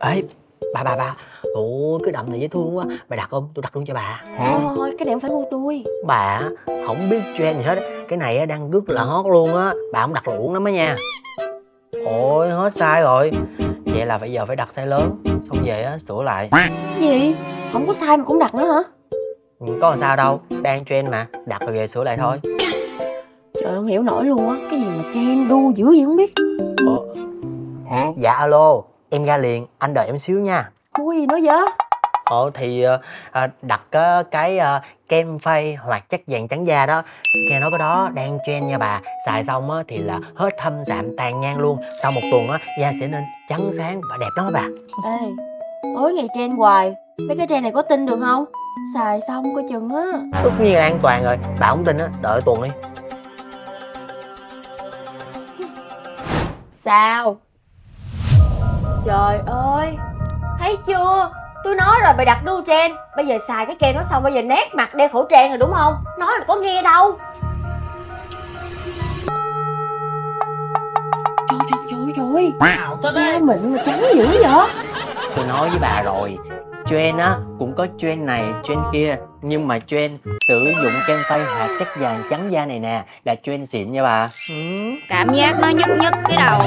ê bà bà bà. Ủa cái đầm này dễ thương quá. Bà đặt không? Tôi đặt luôn cho bà. Thôi thôi cái này không phải gu tôi. Bà á, không biết trend gì hết. Cái này á, đang rất là hot luôn á. Bà không đặt là uổng lắm á nha. Ôi hết sai rồi. Vậy là bây giờ phải đặt size lớn. Xong về á sửa lại. Cái gì? Không có sai mà cũng đặt nữa hả? Ừ, có làm sao đâu. Đang trend mà. Đặt rồi về sửa lại thôi. Trời không hiểu nổi luôn á. Cái gì mà chen đu dữ gì không biết. Ủa? Dạ alo em ra liền anh đợi em xíu nha. Gì nữa vậy? Ồ thì ờ, à, đặt á, cái ờ, kem phay hoạt chất vàng trắng da đó. Nghe nói cái đó đang trend nha bà. Xài xong á, thì là hết thâm sạm tàn nhang luôn. Sau một tuần á, da sẽ nên trắng sáng và đẹp lắm á bà. Ê tối ngày chen hoài. Mấy cái chen này có tin được không? Xài xong coi chừng á. Tất nhiên là an toàn rồi. Bà không tin á, đợi tuần đi. Sao trời ơi. Thấy chưa? Tôi nói rồi mày đặt đu chen bây giờ xài cái kem đó xong bây giờ nét mặt đeo khẩu trang rồi đúng không? Nói mà có nghe đâu. Trời trời trời trời da mịn mà trắng dữ vậy. Tôi nói với bà rồi Trend á, cũng có trend này, trend kia. Nhưng mà trend sử dụng kem phay hoạt chất vàng trắng da này nè Là trend xịn nha bà. Ừ. cảm giác nó nhức nhức cái đầu